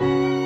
Música